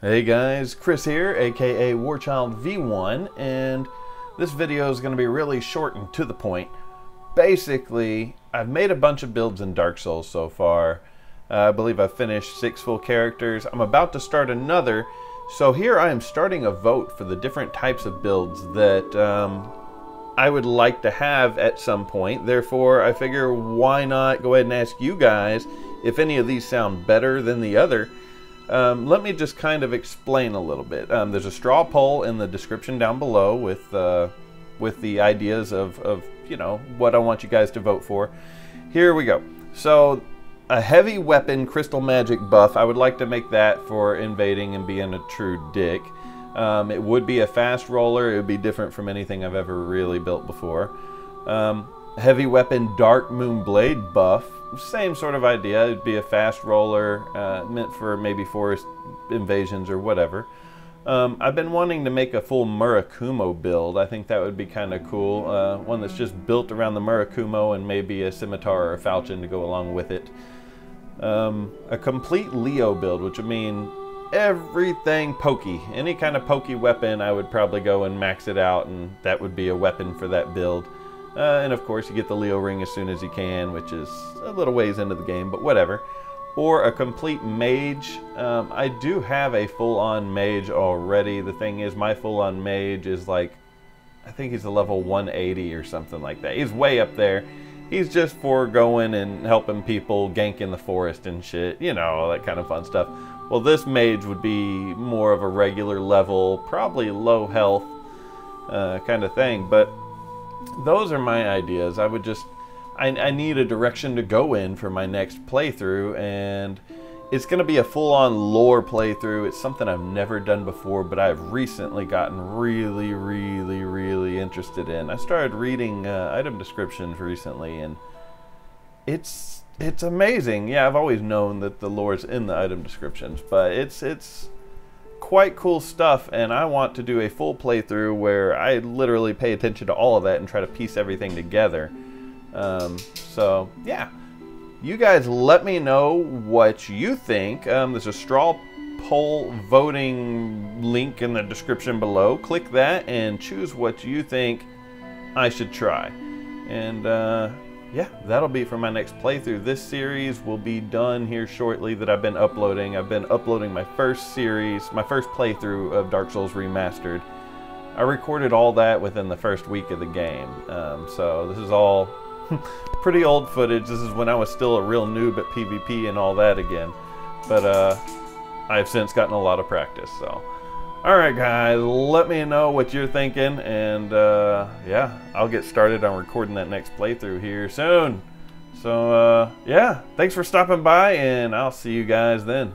Hey guys, Chris here, aka Warchild V1, and this video is going to be really short and to the point. Basically, I've made a bunch of builds in Dark Souls so far. Uh, I believe I've finished six full characters. I'm about to start another, so here I am starting a vote for the different types of builds that um, I would like to have at some point. Therefore, I figure why not go ahead and ask you guys if any of these sound better than the other. Um, let me just kind of explain a little bit. Um, there's a straw poll in the description down below with uh, with the ideas of, of you know what I want you guys to vote for. Here we go. So a heavy weapon crystal magic buff. I would like to make that for invading and being a true dick. Um, it would be a fast roller. It would be different from anything I've ever really built before. Um, heavy weapon dark moon blade buff same sort of idea. It'd be a fast roller uh, meant for maybe forest invasions or whatever. Um, I've been wanting to make a full Murakumo build. I think that would be kind of cool. Uh, one that's just built around the Murakumo and maybe a scimitar or a falchion to go along with it. Um, a complete Leo build, which would mean everything pokey. Any kind of pokey weapon, I would probably go and max it out, and that would be a weapon for that build. Uh, and of course, you get the Leo ring as soon as you can, which is a little ways into the game, but whatever. Or a complete mage. Um, I do have a full-on mage already. The thing is, my full-on mage is like, I think he's a level 180 or something like that. He's way up there. He's just for going and helping people gank in the forest and shit, you know, all that kind of fun stuff. Well, this mage would be more of a regular level, probably low health uh, kind of thing, but those are my ideas. I would just, I, I need a direction to go in for my next playthrough, and it's going to be a full-on lore playthrough. It's something I've never done before, but I've recently gotten really, really, really interested in. I started reading uh, item descriptions recently, and it's it's amazing. Yeah, I've always known that the lore's in the item descriptions, but it's it's quite cool stuff, and I want to do a full playthrough where I literally pay attention to all of that and try to piece everything together. Um, so, yeah. You guys let me know what you think. Um, there's a straw poll voting link in the description below. Click that and choose what you think I should try. And, uh, yeah, that'll be for my next playthrough. This series will be done here shortly that I've been uploading. I've been uploading my first series, my first playthrough of Dark Souls Remastered. I recorded all that within the first week of the game. Um, so this is all pretty old footage. This is when I was still a real noob at PvP and all that again. But uh, I've since gotten a lot of practice, so... Alright guys, let me know what you're thinking, and uh, yeah, I'll get started on recording that next playthrough here soon. So uh, yeah, thanks for stopping by, and I'll see you guys then.